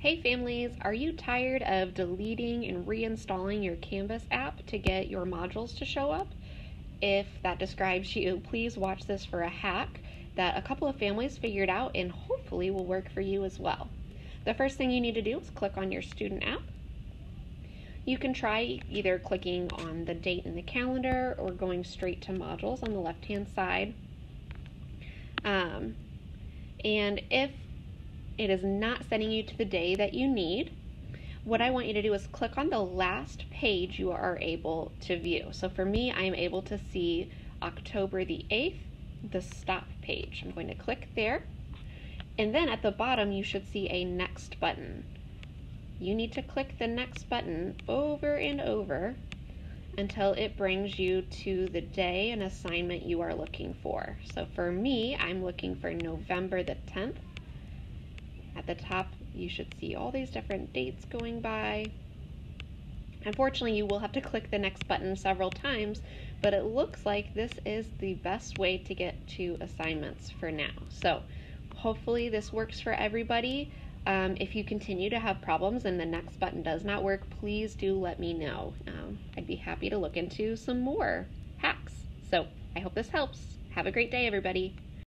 Hey families, are you tired of deleting and reinstalling your Canvas app to get your modules to show up? If that describes you, please watch this for a hack that a couple of families figured out and hopefully will work for you as well. The first thing you need to do is click on your student app. You can try either clicking on the date in the calendar or going straight to modules on the left hand side. Um, and if it is not sending you to the day that you need, what I want you to do is click on the last page you are able to view. So for me, I'm able to see October the 8th, the stop page. I'm going to click there. And then at the bottom, you should see a next button. You need to click the next button over and over until it brings you to the day and assignment you are looking for. So for me, I'm looking for November the 10th. The top, you should see all these different dates going by. Unfortunately, you will have to click the next button several times, but it looks like this is the best way to get to assignments for now. So hopefully this works for everybody. Um, if you continue to have problems and the next button does not work, please do let me know. Um, I'd be happy to look into some more hacks. So I hope this helps. Have a great day, everybody.